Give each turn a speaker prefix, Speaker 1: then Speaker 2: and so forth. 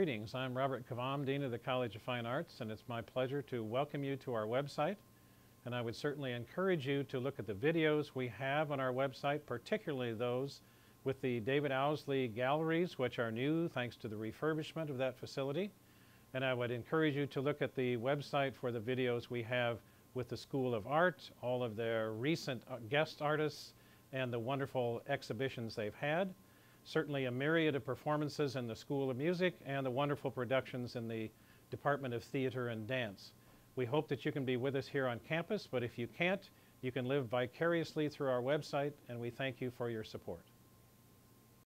Speaker 1: Greetings, I'm Robert Kvam, Dean of the College of Fine Arts, and it's my pleasure to welcome you to our website. And I would certainly encourage you to look at the videos we have on our website, particularly those with the David Owsley galleries, which are new thanks to the refurbishment of that facility. And I would encourage you to look at the website for the videos we have with the School of Art, all of their recent uh, guest artists, and the wonderful exhibitions they've had. Certainly a myriad of performances in the School of Music and the wonderful productions in the Department of Theater and Dance. We hope that you can be with us here on campus, but if you can't, you can live vicariously through our website, and we thank you for your support.